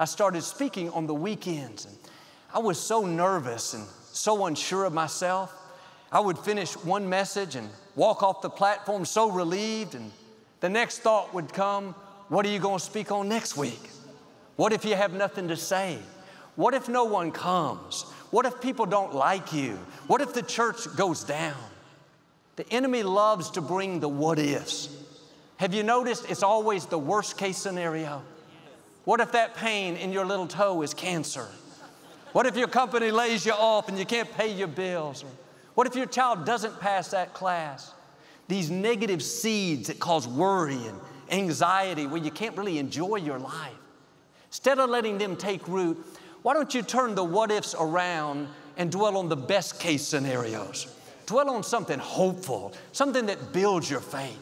I started speaking on the weekends, and I was so nervous and so unsure of myself. I would finish one message and walk off the platform so relieved, and the next thought would come What are you going to speak on next week? What if you have nothing to say? What if no one comes? What if people don't like you? What if the church goes down? The enemy loves to bring the what ifs. Have you noticed it's always the worst case scenario? What if that pain in your little toe is cancer? What if your company lays you off and you can't pay your bills? What if your child doesn't pass that class? These negative seeds that cause worry and anxiety where you can't really enjoy your life. Instead of letting them take root, why don't you turn the what ifs around and dwell on the best case scenarios? Dwell on something hopeful, something that builds your faith.